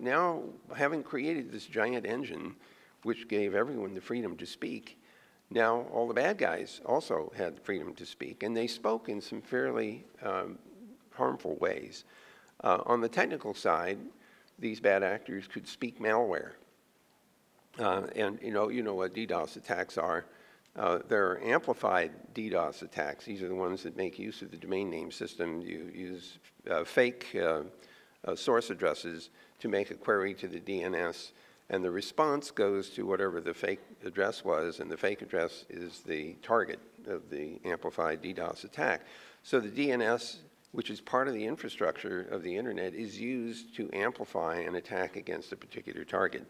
now, having created this giant engine, which gave everyone the freedom to speak, now all the bad guys also had freedom to speak, and they spoke in some fairly um, harmful ways. Uh, on the technical side, these bad actors could speak malware. Uh, and you know, you know what DDoS attacks are. Uh, there are amplified DDoS attacks. These are the ones that make use of the domain name system. You use uh, fake uh, uh, source addresses to make a query to the DNS, and the response goes to whatever the fake address was, and the fake address is the target of the amplified DDoS attack. So the DNS, which is part of the infrastructure of the internet, is used to amplify an attack against a particular target.